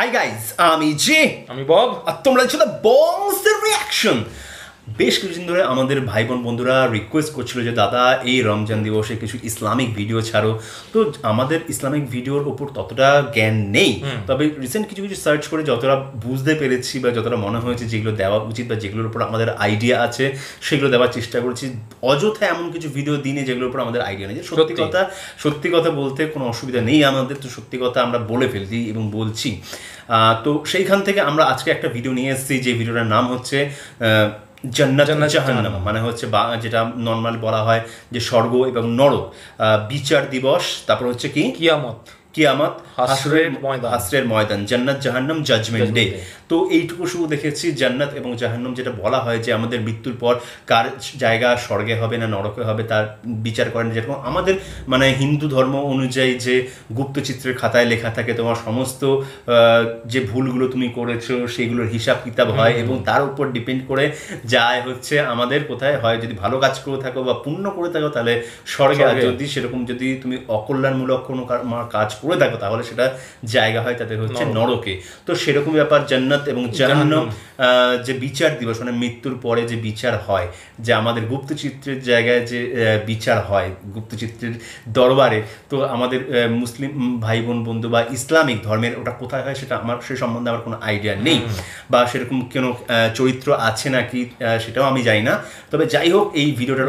High guys আমি জে আমি বব আর তোমরা ছিল দ্য বংস রিয়াকশন বেশ কিছুদিন ধরে আমাদের ভাই বোন বন্ধুরা রিকোয়েস্ট করছিল যে দাদা এই রমজান দিবসে কিছু ইসলামিক ভিডিও ছাড়ো। তো আমাদের ইসলামিক ভিডিওর ওপর ততটা জ্ঞান নেই। তবে রিসেন্ট কিছু কিছু সার্চ করে যতটা বুঝতে পেরেছি বা যতটা মনে হয়েছে যেগুলো দেওয়া উচিত বা যেগুলোর উপর আমাদের আইডিয়া আছে সেগুলো দেওয়ার চেষ্টা করেছি। অযথা এমন কিছু ভিডিও দিনে যেগুলোর উপর আমাদের আইডিয়া নেই। সত্যি। কথা সত্যি কথা বলতে কোনো অসুবিধা নেই আমাদের। তো সত্যি কথা আমরা বলে ফেলছি এবং বলছি। তো সেইখান থেকে আমরা আজকে একটা ভিডিও নিয়ে এসেছি। যে ভিডিওটার নাম হচ্ছে জান্নাত জাহান্নাম মানে হচ্ছে যেটা নর্মাল বলা হয় যে স্বর্গ এবং নরক বিচার দিবস তারপর হচ্ছে কি কিয়ামত কিয়ামত হাসরের ময়দান। হাসরের ময়দান জান্নাত জাহান্নাম জাজমেন্ট ডে। তো এইটুকু শুধু দেখেছি জান্নাত এবং জাহান্নাম যেটা বলা হয় যে আমাদের মৃত্যুর পর কার জায়গা স্বর্গে হবে না নরকে হবে তার বিচার করেন যেরকম আমাদের মানে হিন্দু ধর্ম অনুযায়ী যে গুপ্তচিত্রের খাতায় লেখা থাকে তোমার সমস্ত যে ভুলগুলো তুমি করেছ সেগুলোর হিসাব কিতাব হয় এবং তার উপর ডিপেন্ড করে যায় হচ্ছে আমাদের কোথায়। হয় যদি ভালো কাজ করে থাকো বা পুণ্য করে থাকো তাহলে স্বর্গে। আর যদি সেরকম যদি তুমি অকল্যাণমূলক কোনো কাজ করে থাকো তাহলে সেটা জায়গা হয় তাদের হচ্ছে নরকে। তো সেরকম ব্যাপার জান্নাত এবং জাহান্নাম যে বিচার দিবস মানে মৃত্যুর পরে যে বিচার হয় যে আমাদের গুপ্তচিত্রের জায়গায় যে বিচার হয় গুপ্তচিত্রের দরবারে তো আমাদের মুসলিম ভাই বোন বন্ধু বা ইসলামিক ধর্মের ওটা কোথায় হয় সেটা আমার সে সম্বন্ধে আমার কোনো আইডিয়া নেই। বা সেরকম কোনো চরিত্র আছে নাকি সেটাও আমি জানি না। তবে যাই হোক এই ভিডিওটার।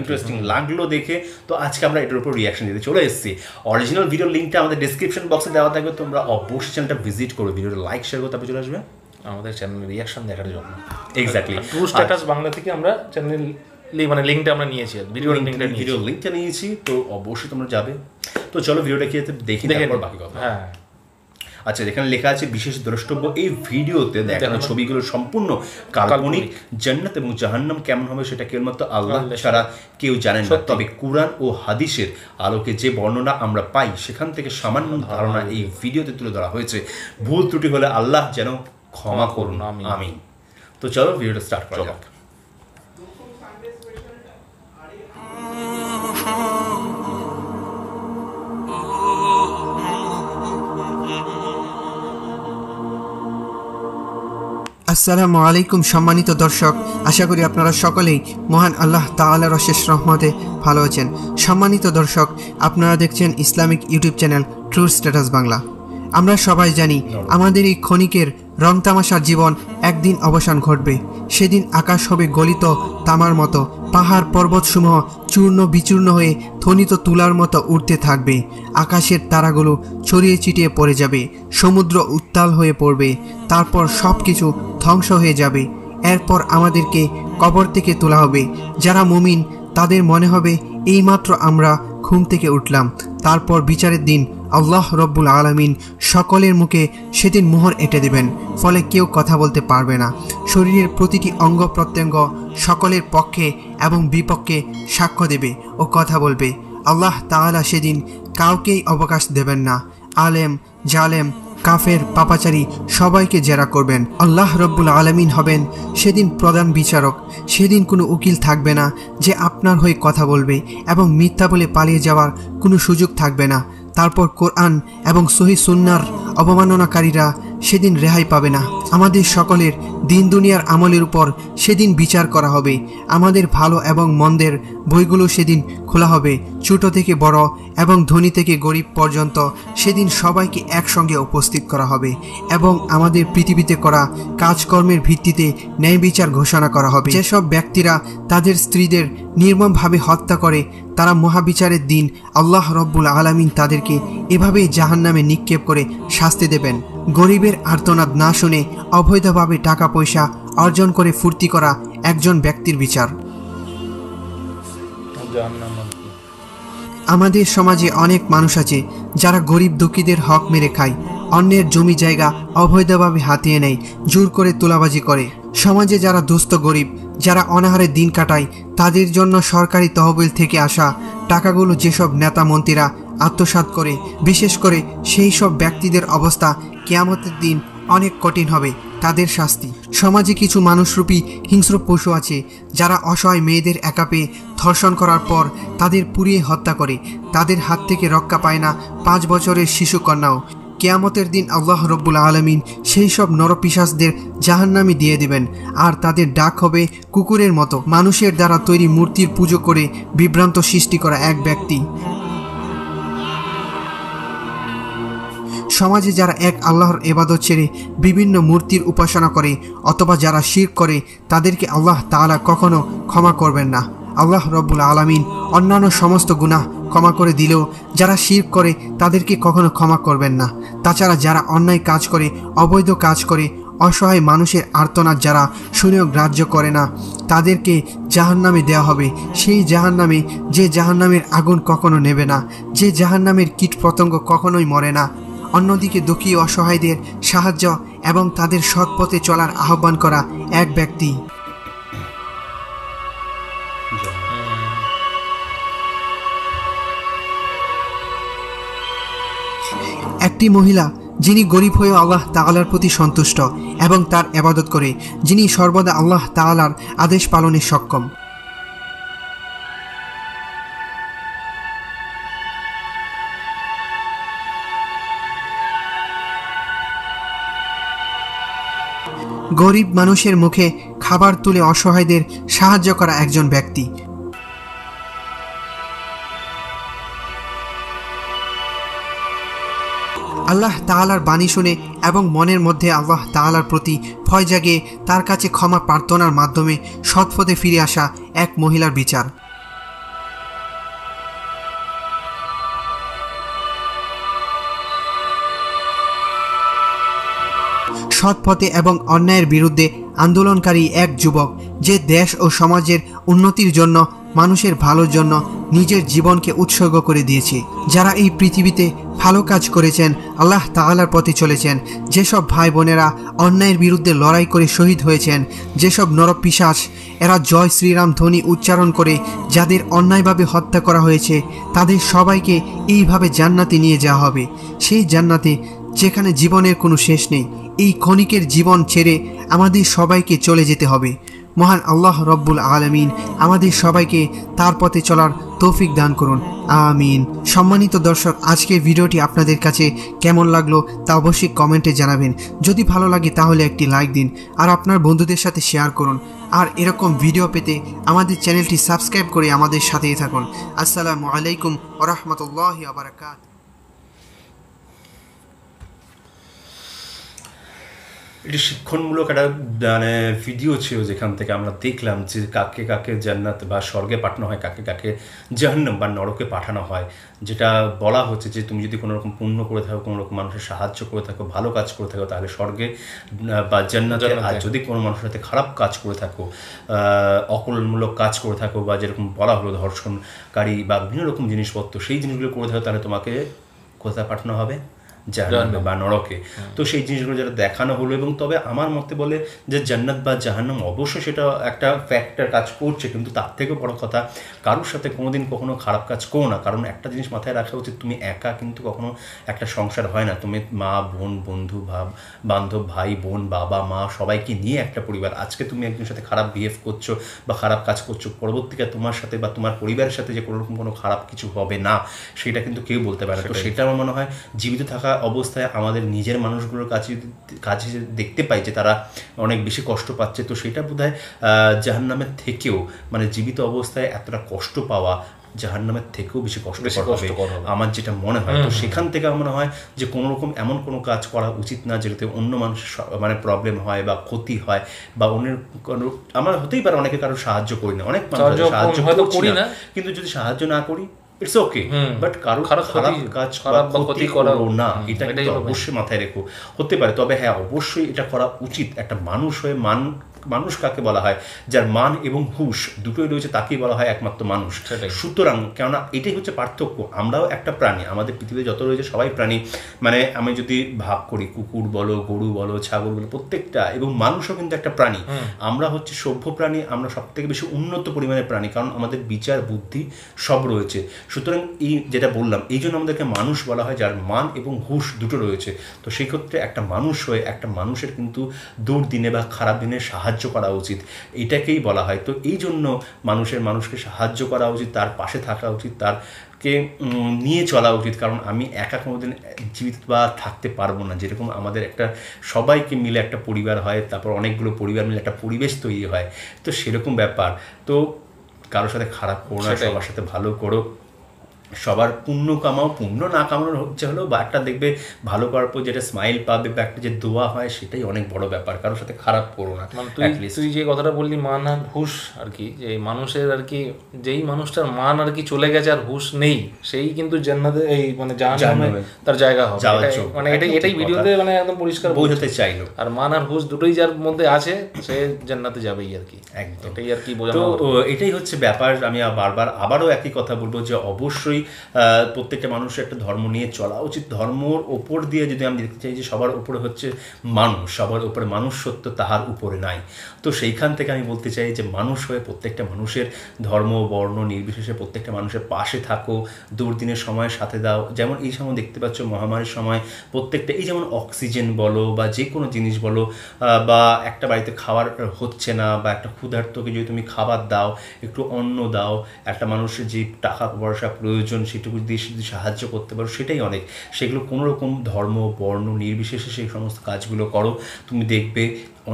ইন্টারেস্টিং লাগল দেখে তো আজকে আমরা এটার উপর রিয়াকশন দিতে চলে এসেছি। অরিজিনাল ভিডিও লিঙ্কটা আমাদের ডিসক্রিপশন বক্সে দেওয়া থাকবে তোমরা অবশ্যই চ্যানেলটা ভিজিট করো ভিডিওটা লাইক শেয়ার করো তারপর চলে আসবে? আমাদের চ্যানেল রিয়াকশন দেখার জন্য। এক্স্যাক্টলি টু স্ট্যাটাস বাংলা থেকে আমরা চ্যানেল মানে লিঙ্কটা আমরা নিয়েছি ভিডিও লিঙ্কটা ভিডিও লিঙ্কটা নিয়েছি। তো অবশ্যই তোমরা যাবে। তো চলো ভিডিওটা কি দেখি দেখে। বাকি কথা। হ্যাঁ। আচ্ছা এখানে লেখা আছে বিশেষ দ্রষ্টব্য এই ভিডিওতে দেখানো। ছবিগুলো সম্পূর্ণ কাল্পনিক জান্নাত এবং জাহান্নাম কেমন হবে সেটা কেবলমাত্র আল্লাহ ছাড়া কেউ জানেন না। তবে কুরআন ও হাদিসের আলোকে যে বর্ণনা আমরা পাই সেখান থেকে সামান্য ধারণা এই ভিডিওতে তুলে ধরা হয়েছে। ভুল ত্রুটি হলে আল্লাহ যেন ক্ষমা করুন। আমিন। আমি তো চলো ভিডিওটা স্টার্ট করা যাক। আসসালামু আলাইকুম, সম্মানিত দর্শক। আশা করি আপনারা সকলেই মহান আল্লাহ তাআলার অশেষ রহমতে ভালো আছেন। সম্মানিত দর্শক, আপনারা দেখছেন Islamic YouTube channel true status Bangla. আমরা সবাই জানি আমাদের এই ক্ষণিকের রং তামাশার জীবন একদিন অবসান ঘটবে। সেদিন আকাশ হবে গলিত তামার মতো পাহাড় পর্বতসমূহ চূর্ণ বিচূর্ণ হয়ে থনিত তুলার মতো উঠতে থাকবে। আকাশের তারাগুলো ছড়িয়ে ছিটিয়ে পড়ে যাবে সমুদ্র উত্তাল হয়ে পড়বে তারপর সব কিছু ধ্বংস হয়ে যাবে। এরপর আমাদেরকে কবর থেকে তোলা হবে। যারা মুমিন তাদের মনে হবে এইমাত্র আমরা ঘুম থেকে উঠলাম। তারপর বিচারের দিন আল্লাহ রব্বুল আলমিন সকলের মুখে সেদিন মোহর এঁটে দেবেন, ফলে কেউ কথা বলতে পারবে না। শরীরের প্রতিটি অঙ্গ প্রত্যঙ্গ সকলের পক্ষে এবং বিপক্ষে সাক্ষ্য দেবে ও কথা বলবে। আল্লাহ তাআলা সেদিন কাউকেই অবকাশ দেবেন না। আলেম, জালেম, কাফের, পাপাচারী সবাইকে জেরা করবেন। আল্লাহ রব্বুল আলমিন হবেন সেদিন প্রধান বিচারক। সেদিন কোনো উকিল থাকবে না যে আপনার হয়ে কথা বলবে এবং মিথ্যা বলে পালিয়ে যাওয়ার কোনো সুযোগ থাকবে না। তারপর কোরআন এবং সহি সুন্নার অবমাননাকারীরা সেদিন রেহাই পাবে না। আমাদের সকলের দিন দুনিয়ার আমলের উপর সেদিন বিচার করা হবে। আমাদের ভালো এবং মন্দের বইগুলো সেদিন খোলা হবে। ছোট থেকে বড় এবং ধনী থেকে গরিব পর্যন্ত সেদিন সবাইকে একসঙ্গে উপস্থিত করা হবে এবং আমাদের পৃথিবীতে করা কাজকর্মের ভিত্তিতে ন্যায় বিচার ঘোষণা করা হবে যেসব ব্যক্তিরা তাদের স্ত্রীদের নির্মমভাবে হত্যা করে, তারা মহাবিচারের দিন আল্লাহ রব্বুল আলামিন তাদেরকে এভাবেই জাহান্নামে নিক্ষেপ করে শাস্তি দেবেন গরিবের আর্তনাদ না শুনে অবৈধভাবে টাকা পয়সা অর্জন করে ফুর্তি করা একজন ব্যক্তির বিচার জাহান্নাম। আমাদের সমাজে অনেক মানুষ আছে যারা গরিব দুঃখীদের হক মেরে খায়, অন্যের জমি জায়গা অবৈধভাবে হাতিয়ে নেয়, জোর করে তোলাবাজি করে। সমাজে যারা দুস্থ গরিব, যারা অনাহারে দিন কাটায়, তাদের জন্য সরকারি তহবিল থেকে আসা টাকাগুলো যেসব নেতা মন্ত্রীরা আত্মসাৎ করে, বিশেষ করে সেই সব ব্যক্তিদের অবস্থা কেয়ামতের দিন অনেক কঠিন হবে, তাদের শাস্তি। সমাজে কিছু মানুষরূপী হিংস্র পশু আছে, যারা অসহায় মেয়েদের একা পেয়ে ধর্ষণ করার পর তাদের পুড়িয়ে হত্যা করে। তাদের হাত থেকে রক্ষা পায় না পাঁচ বছরের শিশু কন্যাও। কেয়ামতের দিন আল্লাহ রব্বুল আলমিন সেই সব নরপিশাসদের জাহান্নামি দিয়ে দেবেন। আর তাদের ডাক হবে কুকুরের মতো। মানুষের দ্বারা তৈরি মূর্তির পুজো করে বিভ্রান্ত সৃষ্টি করা এক ব্যক্তি। সমাজে যারা এক আল্লাহর এবাদত ছেড়ে বিভিন্ন মূর্তির উপাসনা করে অথবা যারা শির করে, তাদেরকে আল্লাহ তাআলা কখনো ক্ষমা করবেন না। আল্লাহ রব্বুল আলামিন অন্যান্য সমস্ত গুনাহ ক্ষমা করে দিলেও যারা শির করে, তাদেরকে কখনো ক্ষমা করবেন না। তাছাড়া যারা অন্যায় কাজ করে, অবৈধ কাজ করে, অসহায় মানুষের আর্তনাদ যারা শুনেও গ্রাহ্য করে না, তাদেরকে জাহান্নামে দেওয়া হবে। সেই জাহান্নামে যে জাহান্নামের আগুন কখনো নেবে না, যে জাহান্নামের কীট পতঙ্গ কখনোই মরে না। অন্যদিকে দুঃখী অসহায়দের সাহায্য এবং তাদের সৎ পথে চলার আহ্বান করা এক ব্যক্তি। একটি মহিলা যিনি গরিব হয়ে আল্লাহ তাআলার প্রতি সন্তুষ্ট এবং তার এবাদত করে, যিনি সর্বদা আল্লাহ তাআলার আদেশ পালনে সক্ষম। গরিব মানুষের মুখে খাবার তুলে অসহায়দের সাহায্য করা একজন ব্যক্তি। আল্লাহ তাহালার বাণী শুনে এবং মনের মধ্যে আল্লাহ তাহালার প্রতি ভয় জাগে তার কাছে ক্ষমা প্রার্থনার মাধ্যমে সৎপথে ফিরে আসা এক মহিলার বিচার। সৎ পথে এবং অন্যায়ের বিরুদ্ধে আন্দোলনকারী এক যুবক যে দেশ ও সমাজের উন্নতির জন্য, মানুষের ভালোর জন্য নিজের জীবনকে উৎসর্গ করে দিয়েছে। যারা এই পৃথিবীতে ভালো কাজ করেছেন, আল্লাহ তাআলার পথে চলেছেন। যেসব ভাই বোনেরা অন্যায়ের বিরুদ্ধে লড়াই করে শহীদ হয়েছেন, যেসব নরপিশাস এরা জয় শ্রীরাম ধ্বনি উচ্চারণ করে যাদের অন্যায়ভাবে হত্যা করা হয়েছে, তাদের সবাইকে এইভাবে জান্নাতে নিয়ে যাওয়া হবে। সেই জান্নাতে যেখানে জীবনের কোনো শেষ নেই এই ক্ষণিকের জীবন ছেড়ে আমাদের সবাইকে চলে যেতে হবে। মহান আল্লাহ রব্বুল আলমিন আমাদের সবাইকে তার পথে চলার তৌফিক দান করুন। আমিন। সম্মানিত দর্শক, আজকের ভিডিওটি আপনাদের কাছে কেমন লাগল তা অবশ্যই কমেন্টে জানাবেন। যদি ভালো লাগে তাহলে একটি লাইক দিন আর আপনার বন্ধুদের সাথে শেয়ার করুন। আর এরকম ভিডিও পেতে আমাদের চ্যানেলটি সাবস্ক্রাইব করে আমাদের সাথেই থাকুন। আসসালামু আলাইকুম ওরহমতুল্লাহ আবরাকাত এটি শিক্ষণমূলক একটা মানে ভিডিও ছিল যেখান থেকে আমরা দেখলাম যে কাকে কাকে জান্নাত বা স্বর্গে পাঠানো হয় কাকে কাকে জাহান্নাম বা নরকে পাঠানো হয়। যেটা বলা হচ্ছে যে তুমি যদি কোনো রকম পুণ্য করে থাকো কোনো রকম মানুষের সাহায্য করে থাকো ভালো কাজ করে থাকো তাহলে স্বর্গে বা জান্নাতে। আর যদি কোনো মানুষের সাথে খারাপ কাজ করে থাকো আহ, অকল্যাণমূলক কাজ করে থাকো বা যেরকম বলা হলো ধর্ষণকারী বা বিভিন্ন রকম জিনিসপত্র সেই জিনিসগুলো করে থাকো তাহলে তোমাকে কোথায় পাঠানো হবে? জাহান্নামে বা নরকে। তো সেই জিনিসগুলো যেটা দেখানো হলো এবং তবে আমার মতে বলে যে জান্নাত বা জাহান্নাম অবশ্যই সেটা একটা ফ্যাক্টর কাজ করছে কিন্তু তার থেকে বড় কথা কারোর সাথে কোনোদিন কখনো খারাপ কাজ করো না। কারণ একটা জিনিস মাথায় রাখা উচিত তুমি একা কিন্তু কখনো একটা সংসার হয় না। তুমি মা বোন বন্ধু ভাব বান্ধব ভাই বোন বাবা মা সবাইকে নিয়ে একটা পরিবার। আজকে তুমি একজনের সাথে খারাপ বিহেভ করছ বা খারাপ কাজ করছ পরবর্তীকালে তোমার সাথে বা তোমার পরিবারের সাথে যে কোনো রকম কোনো খারাপ কিছু হবে না সেটা কিন্তু কেউ বলতে পারে না। তো সেটা আমার মনে হয় জীবিত থাকা অবস্থায় আমাদের নিজের মানুষগুলোর কাছে কাছে দেখতে পাই যে তারা অনেক বেশি কষ্ট পাচ্ছে তো সেটা বোধ হয় জাহান্নামের থেকেও মানে জীবিত অবস্থায় এতটা কষ্ট পাওয়া জাহান্নামের থেকেও বেশি কষ্ট কষ্টকর হবে। আমার যেটা মনে হয় তো সেখান থেকে আমার মনে হয় যে কোনো রকম এমন কোনো কাজ করা উচিত না যেটাতে অন্য মানুষের মানে প্রবলেম হয় বা ক্ষতি হয় বা অন্যের কোনো আমরা হতেই পারে অনেকে কারও সাহায্য করি না অনেক মানুষ সাহায্য করি না। কিন্তু যদি সাহায্য না করি ইটস ওকে বাট কারও খারাপ কাজ খারাপ বা ক্ষতি করা- না। এটা। অবশ্যই মাথায় রেখো। হতে পারে তবে হ্যাঁ অবশ্যই এটা করা উচিত। একটা মানুষ হয়ে মান মানুষ কাকে বলা হয়? যার মান এবং হুশ দুটোই রয়েছে তাকেই বলা হয় একমাত্র মানুষ। সুতরাং কেননা এটাই হচ্ছে পার্থক্য আমরাও একটা প্রাণী আমাদের পৃথিবীতে যত রয়েছে সবাই প্রাণী। মানে আমি যদি ভাগ করি কুকুর বলো গরু বলো ছাগল বলো প্রত্যেকটা এবং মানুষও কিন্তু একটা প্রাণী। আমরা হচ্ছে সভ্য প্রাণী আমরা সব থেকে বেশি উন্নত পরিমাণের প্রাণী কারণ আমাদের বিচার বুদ্ধি সব রয়েছে। সুতরাং এই যেটা বললাম এই জন্য আমাদেরকে মানুষ বলা হয় যার মান এবং হুশ দুটো রয়েছে। তো সেই ক্ষেত্রে একটা মানুষ হয়ে একটা মানুষের কিন্তু দুর্দিনে বা খারাপ দিনে সাহায্য সাহায্য করা উচিত। এটাকেই বলা হয়। তো এই জন্য মানুষের মানুষকে সাহায্য করা উচিত তার পাশে থাকা উচিত তারকে উম, নিয়ে চলা উচিত। কারণ আমি একা কোনোদিন জীবিত বা থাকতে পারব না। যেরকম আমাদের একটা সবাইকে মিলে একটা পরিবার হয় তারপর অনেকগুলো পরিবার মিলে একটা পরিবেশ তৈরি হয়। তো সেরকম ব্যাপার। তো কারোর সাথে খারাপ করো না সবার সাথে ভালো করো। সবার পুণ্য কামাও পুণ্য না কামানোর হচ্ছে হলো বা একটা দেখবে ভালো করার পর যেটা স্মাইল পাবে বা একটা যে দোয়া হয় সেটাই অনেক বড় ব্যাপার। কারোর সাথে খারাপ করো না মানে তুই তুই যে কথাটা বললি মান আর হুশ আর কি যে মানুষের আর কি যেই মানুষটার মান আর কি চলে গেছে আর হুশ নেই সেই কিন্তু জান্নাতে এই মানে জাহান্নামে তার জায়গা হবে। মানে এটাই এটাই ভিডিওতে মানে একদম পরিষ্কার বোঝাতে চাইলো। আর মান আর হুশ দুটোই যার মধ্যে আছে সে জান্নাতে যাবেই আর কি। একদম। এটাই আর কি বোঝানো এটাই হচ্ছে ব্যাপার। আমি বারবার আবারও একই কথা বলব যে অবশ্যই আহ, প্রত্যেকটা মানুষের একটা ধর্ম নিয়ে চলা উচিত। ধর্মর ওপর দিয়ে যদি আমি দেখতে চাই যে সবার উপরে হচ্ছে মানুষ সবার উপরে মানুষ সত্য তাহার উপরে নাই। তো সেইখান থেকে আমি বলতে চাই যে মানুষ হয়ে প্রত্যেকটা মানুষের ধর্ম বর্ণ নির্বিশেষে প্রত্যেকটা মানুষের পাশে থাকো দুর্দিনের সময় সাথে দাও। যেমন এই সময় দেখতে পাচ্ছ মহামারীর সময় প্রত্যেকটা এই যেমন অক্সিজেন বলো বা যে কোনো জিনিস বলো বা একটা বাড়িতে খাওয়ার হচ্ছে না বা একটা ক্ষুধার্তকে যদি তুমি খাবার দাও একটু অন্ন দাও একটা মানুষের যে টাকা পয়সা প্রয়োজন সেটুকু দিয়ে যদি সাহায্য করতে পারো সেটাই অনেক। সেগুলো কোনো রকম ধর্ম বর্ণ নির্বিশেষে সেই সমস্ত কাজগুলো করো তুমি দেখবে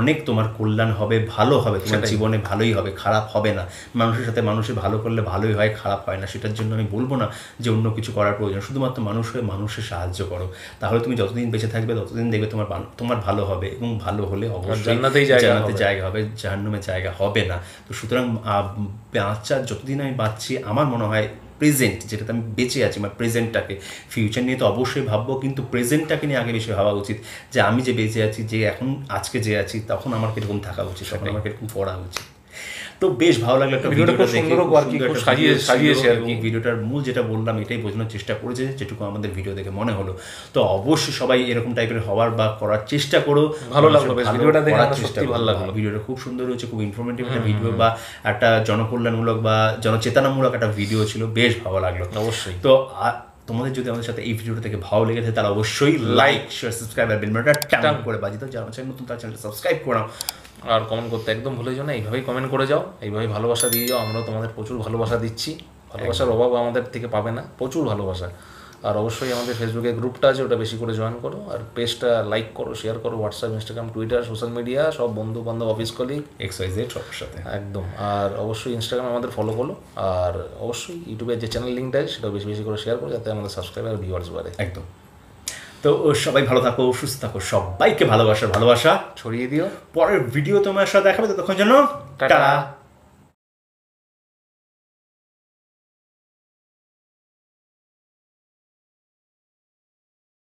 অনেক তোমার কল্যাণ হবে ভালো হবে তোমার জীবনে ভালোই হবে খারাপ হবে না। মানুষের সাথে মানুষের ভালো করলে ভালোই হয় খারাপ হয় না সেটার জন্য আমি বলব না যে অন্য কিছু করার প্রয়োজন। শুধুমাত্র মানুষ হয়ে মানুষের সাহায্য করো। তাহলে তুমি যতদিন বেঁচে থাকবে ততদিন দেখবে তোমার তোমার ভালো হবে এবং ভালো হলে অবশ্যই জান্নাতেই জায়গা জান্নাতে হবে। জায়গা হবে জাহান্নামে জায়গা হবে না। তো সুতরাং বাচ্চা যতদিন আমি বাঁচছি আমার মনে হয় প্রেজেন্ট যেটাতে আমি বেঁচে আছি আমার প্রেজেন্টটাকে ফিউচার নিয়ে তো অবশ্যই ভাববো কিন্তু প্রেজেন্টটাকে নিয়ে আগে বেশি ভাবা উচিত। যে আমি যে বেঁচে আছি যে এখন আজকে যে আছি তখন আমার কীরকম থাকা উচিত তখন আমার কীরকম পড়া উচিত। তো বেশ ভালো লাগল একটা ভিডিওটা দেখে, সাজিয়ে- সাজিয়েছে আর কি। ভিডিওটার মূল যেটা বললাম এটাই বোঝানোর চেষ্টা করেছে যেটুকু আমাদের ভিডিও দেখে মনে হলো। তো অবশ্যই সবাই এরকম টাইপের হওয়ার বা করার চেষ্টা করো। ভালো লাগল বেশ, ভিডিওটা দেখে চেষ্টা ভালো লাগল। ভিডিওটা খুব সুন্দর হয়েছে খুব ইনফরমেটিভ একটা ভিডিও বা একটা জনকল্যাণমূলক বা জনচেতনামূলক একটা ভিডিও ছিল বেশ ভালো লাগল। অবশ্যই। তো তোমাদের যদি আমাদের সাথে এই ভিডিওটা থেকে ভালো লেগে থাকে তাহলে অবশ্যই লাইক শেয়ার সাবস্ক্রাইব আর বেল বাটনটা টান করে বাজি দাও। যারা চাই নতুন তার চ্যানেলটা সাবস্ক্রাইব করো আর কমেন্ট করতে একদম ভুলে যাও না এইভাবেই কমেন্ট করে যাও। এইভাবেই ভালোবাসা দিয়ে যাও। আমরাও তোমাদের প্রচুর ভালোবাসা দিচ্ছি। ভালোবাসার অভাব আমাদের থেকে পাবে না। প্রচুর ভালোবাসা। আর অবশ্যই আমাদের ফেসবুকে গ্রুপটা আছে ওটা বেশি করে জয়েন করো আর পেজটা লাইক করো শেয়ার করো WhatsApp Instagram Twitter social media সব বন্ধু বান্ধব office colleague X Y Z সবার সাথে। একদম। আর অবশ্যই ইনস্টাগ্রামে আমাদের ফলো করো। আর অবশ্যই ইউটিউবের যে চ্যানেল লিঙ্কটা আছে সেটাও বেশি বেশি করে শেয়ার করো যাতে আমাদের সাবস্ক্রাইবার ভিউয়ার্স বাড়ে। একদম। তো সবাই ভালো থাকো সুস্থ থাকো সবাইকে ভালোবাসা ভালোবাসা। ছড়িয়ে দিও। পরের ভিডিও তোমার সাথে দেখাবে ততক্ষণ জন্য। টাটা।